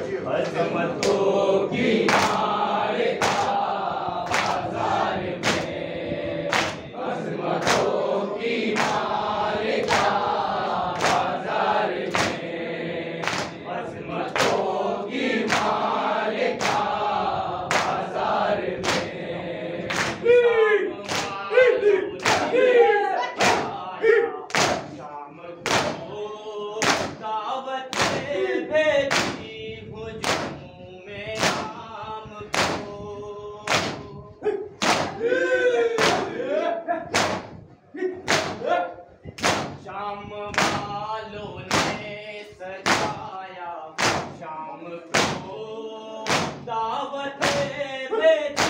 Dio, Dio. شام والوں نے سجایا شام کو دعوت بھیجا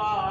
Bye.